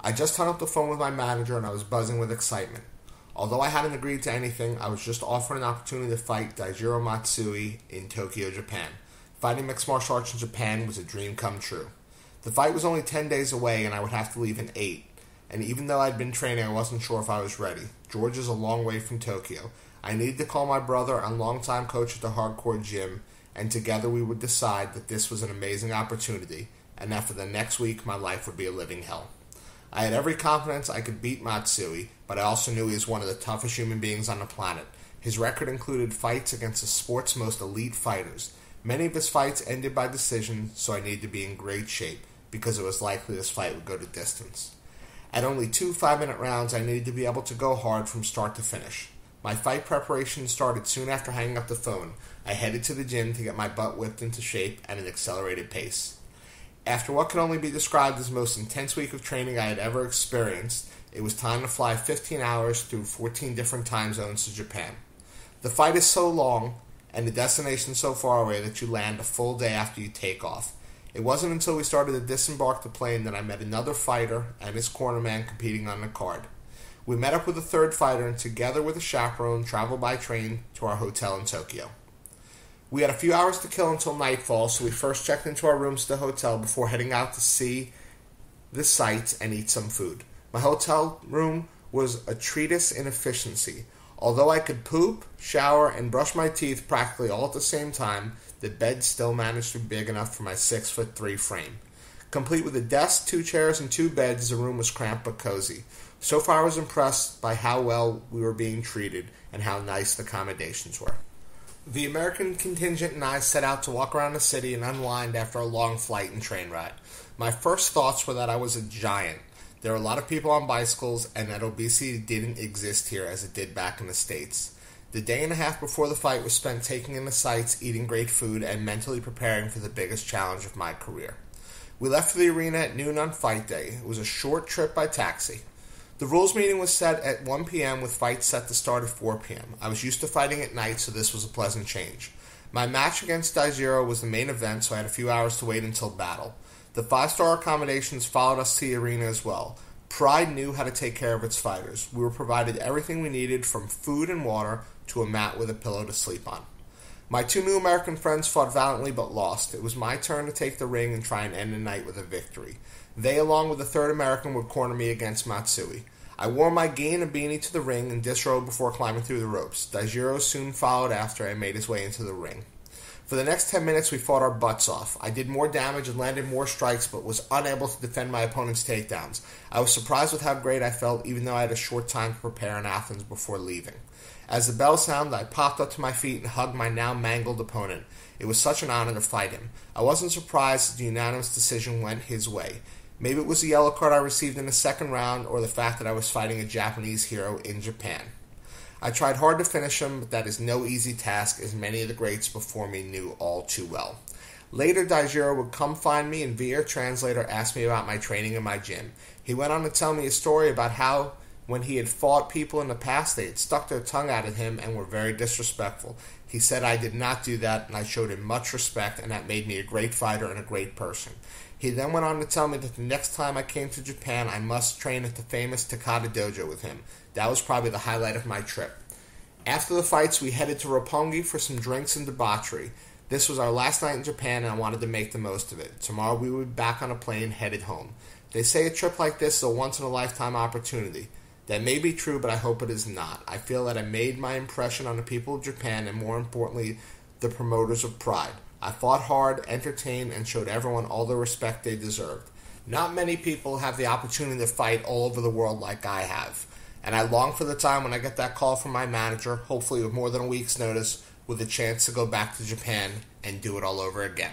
I just hung up the phone with my manager and I was buzzing with excitement. Although I hadn't agreed to anything, I was just offered an opportunity to fight Daijiro Matsui in Tokyo, Japan. Fighting mixed martial arts in Japan was a dream come true. The fight was only 10 days away and I would have to leave in 8. And even though I'd been training, I wasn't sure if I was ready. Georgia's a long way from Tokyo. I needed to call my brother and longtime coach at the hardcore gym, and together we would decide that this was an amazing opportunity, and that for the next week my life would be a living hell. I had every confidence I could beat Matsui, but I also knew he was one of the toughest human beings on the planet. His record included fights against the sport's most elite fighters. Many of his fights ended by decision, so I needed to be in great shape because it was likely this fight would go to distance. At only two five minute rounds, I needed to be able to go hard from start to finish. My fight preparation started soon after hanging up the phone. I headed to the gym to get my butt whipped into shape at an accelerated pace. After what could only be described as the most intense week of training I had ever experienced, it was time to fly 15 hours through 14 different time zones to Japan. The fight is so long and the destination so far away that you land a full day after you take off. It wasn't until we started to disembark the plane that I met another fighter and his cornerman competing on the card. We met up with a third fighter and together with a chaperone traveled by train to our hotel in Tokyo. We had a few hours to kill until nightfall, so we first checked into our rooms at the hotel before heading out to see the sights and eat some food. My hotel room was a treatise in efficiency. Although I could poop, shower, and brush my teeth practically all at the same time, the bed still managed to be big enough for my six foot three frame. Complete with a desk, two chairs, and two beds, the room was cramped but cozy. So far, I was impressed by how well we were being treated and how nice the accommodations were. The American contingent and I set out to walk around the city and unwind after a long flight and train ride. My first thoughts were that I was a giant. There were a lot of people on bicycles, and that obesity didn't exist here as it did back in the States. The day and a half before the fight was spent taking in the sights, eating great food, and mentally preparing for the biggest challenge of my career. We left for the arena at noon on fight day. It was a short trip by taxi. The rules meeting was set at 1 p.m. with fights set to start at 4 p.m. I was used to fighting at night, so this was a pleasant change. My match against Daijiro was the main event, so I had a few hours to wait until battle. The five star accommodations followed us to the arena as well. Pride knew how to take care of its fighters. We were provided everything we needed from food and water to a mat with a pillow to sleep on. My two new American friends fought valiantly but lost. It was my turn to take the ring and try and end the night with a victory. They, along with the third American, would corner me against Matsui. I wore my gi and beanie to the ring and disrobed before climbing through the ropes. Daijiro soon followed after and made his way into the ring. For the next 10 minutes, we fought our butts off. I did more damage and landed more strikes, but was unable to defend my opponent's takedowns. I was surprised with how great I felt, even though I had a short time to prepare in Athens before leaving. As the bell sounded, I popped up to my feet and hugged my now mangled opponent. It was such an honor to fight him. I wasn't surprised the unanimous decision went his way. Maybe it was the yellow card I received in the second round or the fact that I was fighting a Japanese hero in Japan. I tried hard to finish him, but that is no easy task, as many of the greats before me knew all too well. Later, Daijiro would come find me and via translator ask me about my training in my gym. He went on to tell me a story about how, when he had fought people in the past, they had stuck their tongue out at him and were very disrespectful. He said I did not do that, and I showed him much respect, and that made me a great fighter and a great person. He then went on to tell me that the next time I came to Japan, I must train at the famous Takada Dojo with him. That was probably the highlight of my trip. After the fights, we headed to Roppongi for some drinks and debauchery. This was our last night in Japan, and I wanted to make the most of it. Tomorrow, we would be back on a plane headed home. They say a trip like this is a once in a lifetime opportunity. That may be true, but I hope it is not. I feel that I made my impression on the people of Japan and, more importantly, the promoters of Pride. I fought hard, entertained, and showed everyone all the respect they deserved. Not many people have the opportunity to fight all over the world like I have. And I long for the time when I get that call from my manager, hopefully with more than a week's notice, with a chance to go back to Japan and do it all over again.